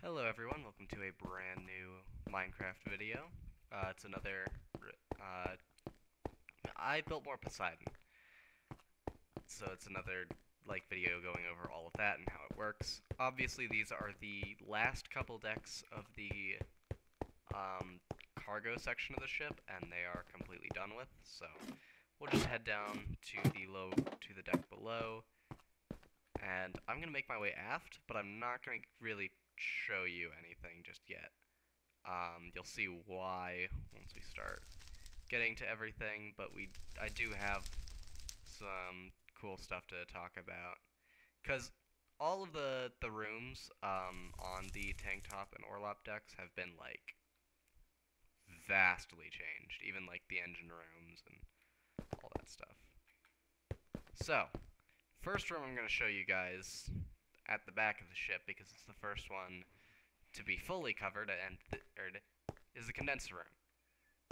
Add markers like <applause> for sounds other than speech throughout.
Hello everyone, welcome to a brand new Minecraft video. Uh, it's another, uh, I built more Poseidon. So it's another, like, video going over all of that and how it works. Obviously these are the last couple decks of the, um, cargo section of the ship, and they are completely done with, so we'll just head down to the low, to the deck below, and I'm gonna make my way aft, but I'm not gonna really show you anything just yet. Um, you'll see why once we start getting to everything, but we I do have some cool stuff to talk about. Because all of the, the rooms um, on the tank top and Orlop decks have been, like, vastly changed. Even, like, the engine rooms and all that stuff. So, first room I'm going to show you guys at the back of the ship because it's the first one to be fully covered and th is the condenser room.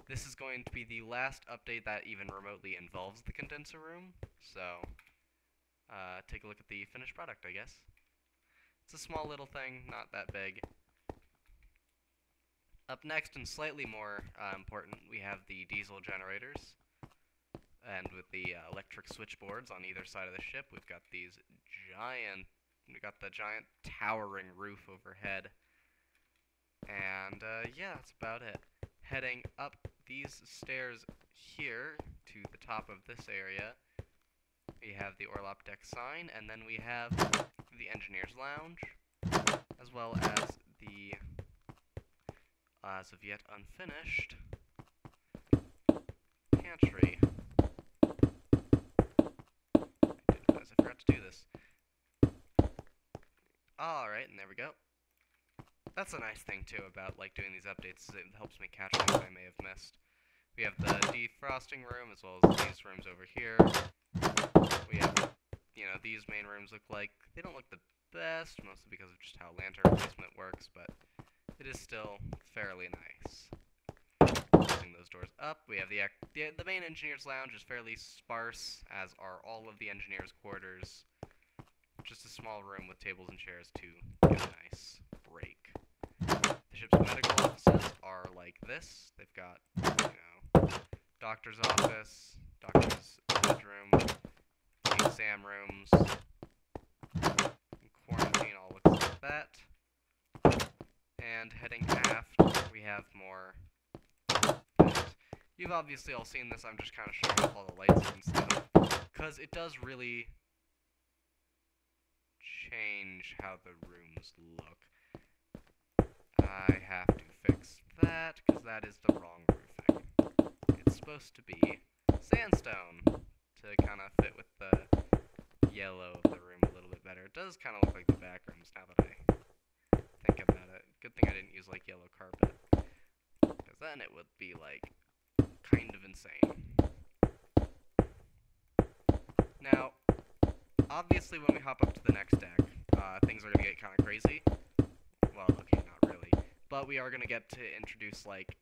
This is going to be the last update that even remotely involves the condenser room, so uh, take a look at the finished product, I guess. It's a small little thing, not that big. Up next, and slightly more uh, important, we have the diesel generators. And with the uh, electric switchboards on either side of the ship, we've got these giant we got the giant towering roof overhead. And, uh, yeah, that's about it. Heading up these stairs here to the top of this area, we have the Orlop deck sign, and then we have the Engineer's Lounge, as well as the, as of yet unfinished, pantry. I, I forgot to do this. Alright, and there we go. That's a nice thing, too, about, like, doing these updates, is it helps me catch things I may have missed. We have the defrosting room, as well as these rooms over here. We have, you know, these main rooms look like, they don't look the best, mostly because of just how lantern placement works, but it is still fairly nice. Closing those doors up, we have the, the, the main engineer's lounge is fairly sparse, as are all of the engineer's quarters just a small room with tables and chairs to get a nice break. The ship's medical offices are like this. They've got, you know, doctor's office, doctor's bedroom, exam rooms, quarantine all looks like that. And heading aft, we have more You've obviously all seen this, I'm just kind of showing off all the lights and stuff. Because it does really change how the rooms look. I have to fix that, because that is the wrong roofing. It's supposed to be sandstone, to kind of fit with the yellow of the room a little bit better. It does kind of look like the back rooms now that I think about it. Good thing I didn't use, like, yellow carpet. Because then it would be, like, kind of insane. Now, obviously when we hop up to the next deck, uh, things are going to get kind of crazy. Well, okay, not really. But we are going to get to introduce, like,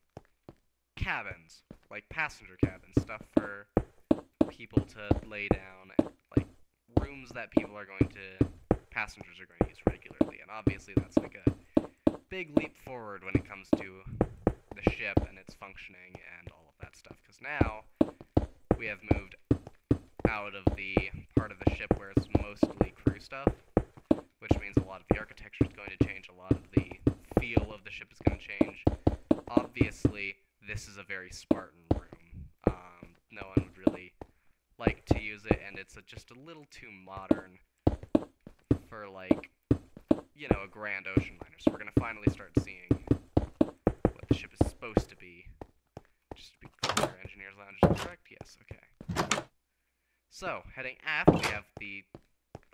cabins. Like, passenger cabins. Stuff for people to lay down. And, Like, rooms that people are going to... Passengers are going to use regularly. And obviously that's, like, a big leap forward when it comes to the ship and its functioning and all of that stuff. Because now, we have moved out of the part of the ship where it's mostly crew stuff, which means a lot of the architecture is going to change, a lot of the feel of the ship is going to change. Obviously, this is a very Spartan room. Um, no one would really like to use it, and it's a, just a little too modern for, like, you know, a grand ocean liner. So we're going to finally start seeing what the ship is supposed to be. Just to be clear, Engineer's Lounge is correct? Yes, okay. So, heading aft, we have the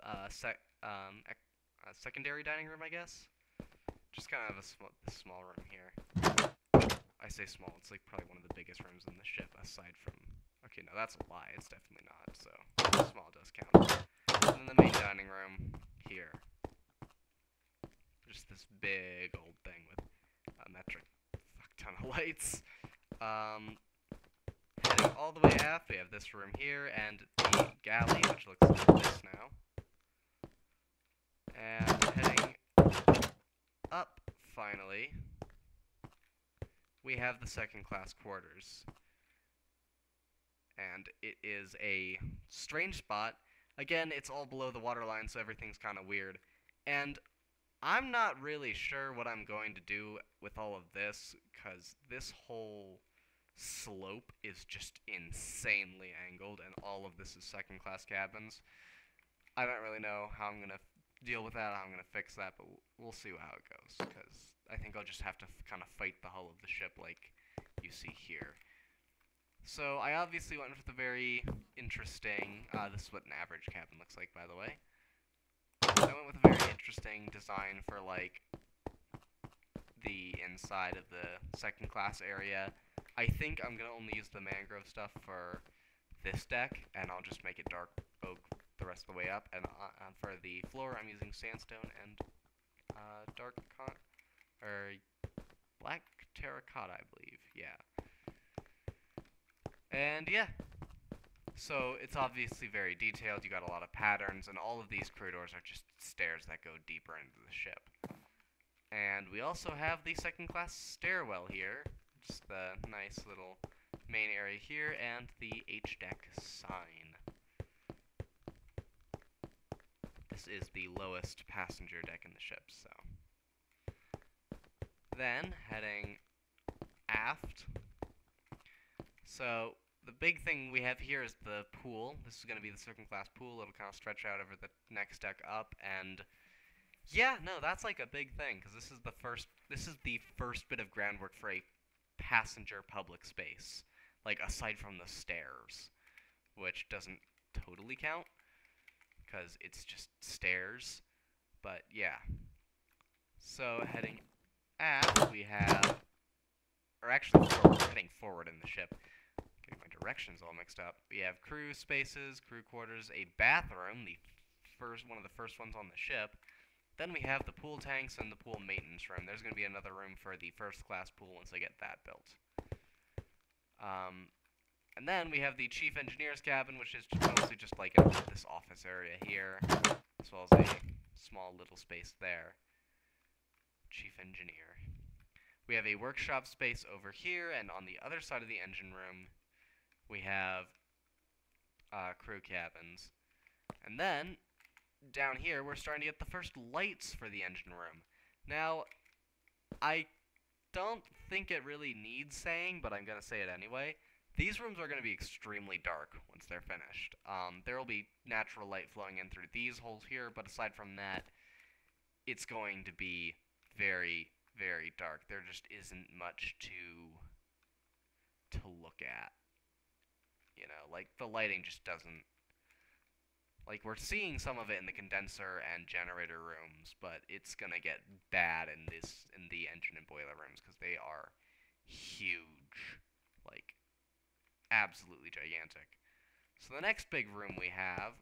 uh, sec um, uh, secondary dining room, I guess. Just kind of a sm small room here. I say small, it's like probably one of the biggest rooms in the ship, aside from... Okay, no, that's a lie, it's definitely not, so small does count. And then the main dining room here. Just this big old thing with a metric fuck ton of <laughs> lights. Um, all the way aft, we have this room here, and the galley, which looks like this now. And heading up finally, we have the second class quarters. And it is a strange spot. Again, it's all below the waterline, so everything's kind of weird. And I'm not really sure what I'm going to do with all of this, because this whole slope is just insanely angled, and all of this is second class cabins. I don't really know how I'm to deal with that, how I'm to fix that, but we'll see how it goes, because I think I'll just have to kind of fight the hull of the ship like you see here. So I obviously went with a very interesting, uh, this is what an average cabin looks like by the way. I went with a very interesting design for like the inside of the second class area. I think I'm going to only use the mangrove stuff for this deck, and I'll just make it dark oak the rest of the way up. And uh, for the floor, I'm using sandstone and uh, dark con or black terracotta, I believe. Yeah. And yeah. So it's obviously very detailed. You got a lot of patterns, and all of these corridors are just stairs that go deeper into the ship. And we also have the second class stairwell here. Just the nice little main area here, and the H-deck sign. This is the lowest passenger deck in the ship, so. Then, heading aft. So, the big thing we have here is the pool. This is going to be the second class pool. It'll kind of stretch out over the next deck up, and yeah, no, that's like a big thing because this is the first. This is the first bit of groundwork for a passenger public space, like aside from the stairs, which doesn't totally count because it's just stairs. But yeah. So heading aft, we have, or actually forward, heading forward in the ship. Getting my directions all mixed up. We have crew spaces, crew quarters, a bathroom, the first one of the first ones on the ship. Then we have the pool tanks and the pool maintenance room. There's going to be another room for the first class pool once they get that built. Um, and then we have the chief engineer's cabin, which is mostly just like a, this office area here, as well as a small little space there. Chief engineer. We have a workshop space over here, and on the other side of the engine room, we have uh, crew cabins. And then, down here, we're starting to get the first lights for the engine room. Now, I don't think it really needs saying, but I'm going to say it anyway. These rooms are going to be extremely dark once they're finished. Um, there will be natural light flowing in through these holes here, but aside from that, it's going to be very, very dark. There just isn't much to to look at. You know, like the lighting just doesn't like we're seeing some of it in the condenser and generator rooms, but it's gonna get bad in this in the engine and boiler rooms because they are huge, like absolutely gigantic. So the next big room we have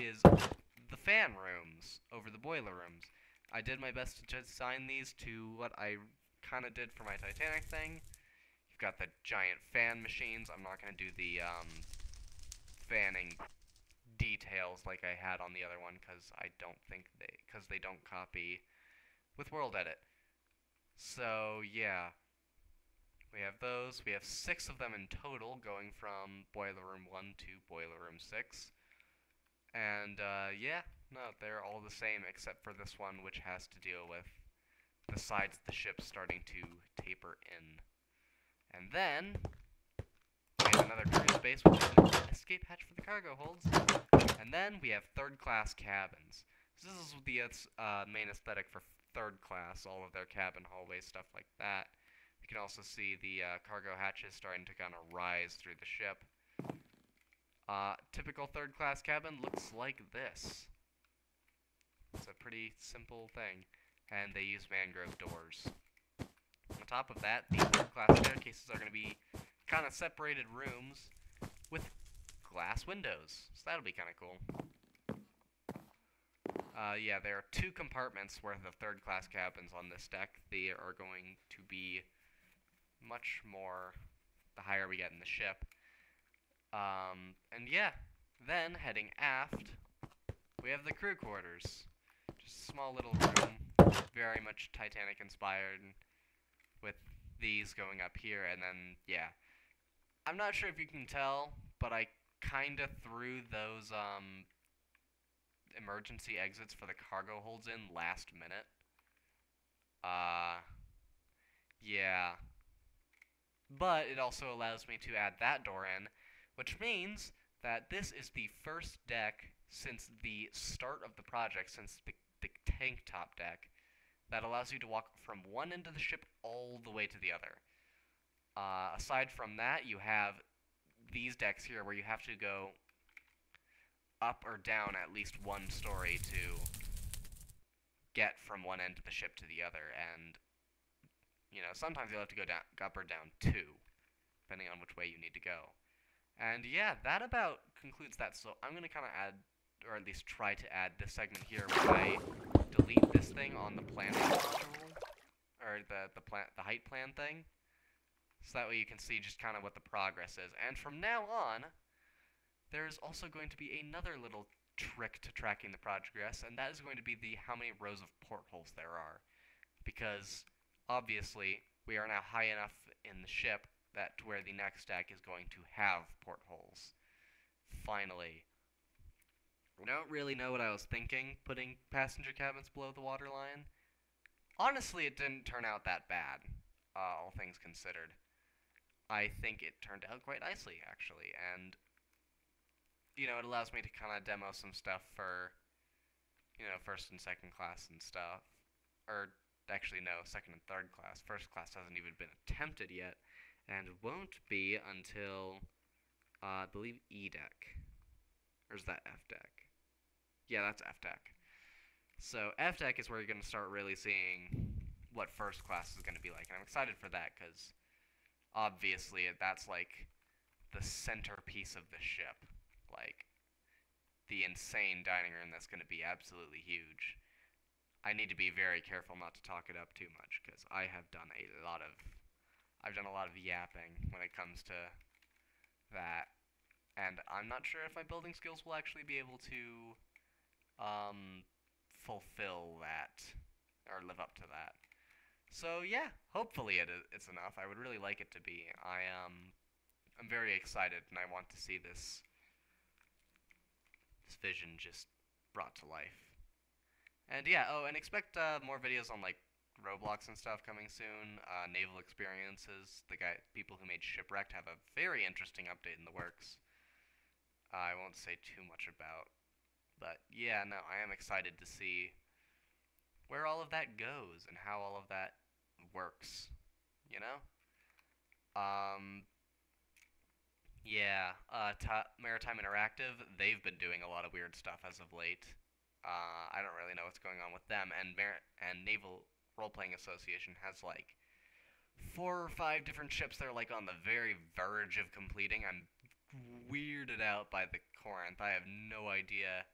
is the fan rooms over the boiler rooms. I did my best to design these to what I kind of did for my Titanic thing. You've got the giant fan machines. I'm not going to do the um, fanning details like I had on the other one because I don't think they because they don't copy with World Edit. So yeah, we have those. We have six of them in total, going from boiler room one to boiler room six. And uh, yeah, no, they're all the same except for this one, which has to deal with the sides of the ship starting to taper in. And then another crew space, which is an escape hatch for the cargo holds. And then we have third class cabins. So this is the uh, main aesthetic for third class, all of their cabin hallways, stuff like that. You can also see the uh, cargo hatches starting to kind of rise through the ship. Uh, typical third class cabin looks like this. It's a pretty simple thing, and they use mangrove doors. On top of that, the third class staircases are going to be kind of separated rooms with glass windows. So that'll be kind of cool. Uh, yeah, there are two compartments worth of third class cabins on this deck. They are going to be much more the higher we get in the ship. Um, and yeah, then heading aft, we have the crew quarters. Just a small little room very much Titanic inspired with these going up here and then yeah. I'm not sure if you can tell, but I kind of threw those um emergency exits for the cargo holds in last minute. Uh yeah. But it also allows me to add that door in, which means that this is the first deck since the start of the project, since the, the tank top deck, that allows you to walk from one end of the ship all the way to the other. Uh, aside from that, you have these decks here where you have to go up or down at least one story to get from one end of the ship to the other, and you know, sometimes you'll have to go down, up or down two, depending on which way you need to go. And yeah, that about concludes that. So I'm going to kind of add, or at least try to add this segment here where I delete this thing on the plan module, or the, the, plan, the height plan thing. So that way you can see just kind of what the progress is. And from now on, there's also going to be another little trick to tracking the progress, and that is going to be the how many rows of portholes there are. Because obviously, we are now high enough in the ship that to where the next deck is going to have portholes. Finally. I don't really know what I was thinking, putting passenger cabins below the waterline. Honestly, it didn't turn out that bad, uh, all things considered. I think it turned out quite nicely, actually, and, you know, it allows me to kind of demo some stuff for, you know, first and second class and stuff. Or Actually, no, second and third class. First class hasn't even been attempted yet, and won't be until, uh, I believe, E deck. Or is that F deck? Yeah, that's F deck. So F deck is where you're going to start really seeing what first class is going to be like, and I'm excited for that because obviously that's like the centerpiece of the ship, like the insane dining room that's going to be absolutely huge. I need to be very careful not to talk it up too much because I have done a lot of I've done a lot of yapping when it comes to that, and I'm not sure if my building skills will actually be able to um, fulfill that or live up to that. So yeah, hopefully it it's enough. I would really like it to be. I um I'm very excited and I want to see this this vision just brought to life. And yeah, oh, and expect uh, more videos on like Roblox and stuff coming soon. Uh, Naval Experiences, the guy, people who made Shipwrecked have a very interesting update in the works. Uh, I won't say too much about, but yeah, no, I am excited to see where all of that goes and how all of that works. You know. Um. Yeah, uh, Maritime Interactive, they've been doing a lot of weird stuff as of late. Uh, I don't really know what's going on with them. And Mar- and Naval Role Playing Association has like four or five different ships that are like on the very verge of completing. I'm weirded out by the Corinth. I have no idea.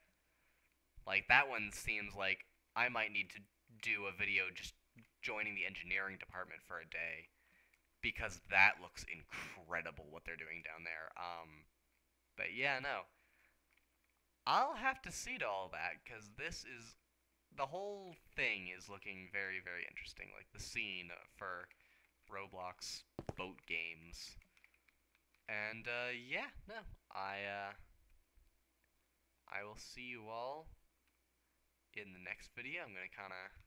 Like that one seems like I might need to do a video just joining the engineering department for a day because that looks incredible what they're doing down there. Um, but yeah, no. I'll have to see to all that because this is the whole thing is looking very very interesting. Like the scene for Roblox boat games, and uh, yeah, no, I uh, I will see you all in the next video. I'm gonna kind of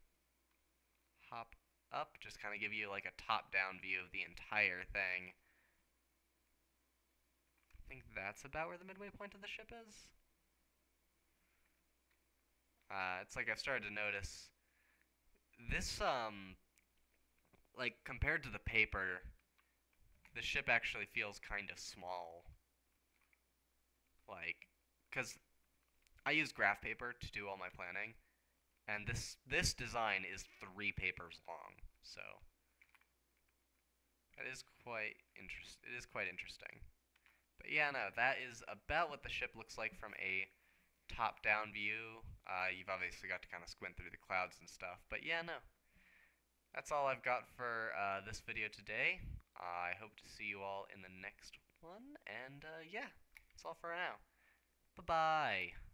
hop up, just kind of give you like a top-down view of the entire thing. I think that's about where the midway point of the ship is. Uh, it's like I've started to notice this, um, like compared to the paper, the ship actually feels kind of small. Like, cause I use graph paper to do all my planning, and this this design is three papers long, so that is quite interest. It is quite interesting. But yeah, no, that is about what the ship looks like from a top-down view. Uh, you've obviously got to kind of squint through the clouds and stuff. But yeah, no. That's all I've got for uh, this video today. Uh, I hope to see you all in the next one. And uh, yeah, that's all for now. Bye-bye.